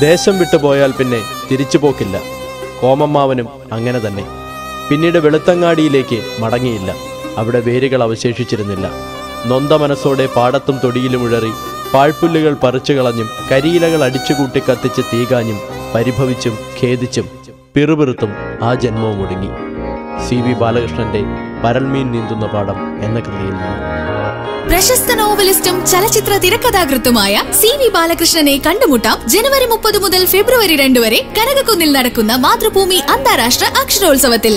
ദേശം വിട്ടുപോയാൽ പിന്നെ തിരിച്ചു പോക്കില്ല. കോമമ്മാവനും അങ്ങനെ തന്നെ. പിന്നീട് വെളുത്തങ്ങാടിയിലേക്ക് മടങ്ങിയില്ല. അവിടെ വേരുകൾ അവശേഷിച്ചിരുന്നില്ല. നൊന്ത മനസ്സോടെ പാടത്തും തൊടിയിലും ഉഴറി പാഴ്പുല്ലുകൾ പറിച്ചു കളഞ്ഞും കരിയിലകൾ അടിച്ചുകൂട്ടി കത്തിച്ച് തീകാഞ്ഞും പരിഭവിച്ചും ഖേദിച്ചും പിറുപിറുത്തും ആ ജന്മവും ഒടുങ്ങി. സി വി ബാലകൃഷ്ണന്റെ പരൽമീൻ നീന്തുന്ന പാഠം എന്ന കൃതിയിൽ നിന്ന്. പ്രശസ്ത നോവലിസ്റ്റും ചലച്ചിത്ര തിരക്കഥാകൃത്തുമായ സി വി ബാലകൃഷ്ണനെ കണ്ടുമുട്ടാം ജനുവരി മുപ്പത് മുതൽ ഫെബ്രുവരി രണ്ട് വരെ കനകക്കുന്നിൽ നടക്കുന്ന മാതൃഭൂമി അന്താരാഷ്ട്ര അക്ഷരോത്സവത്തിൽ.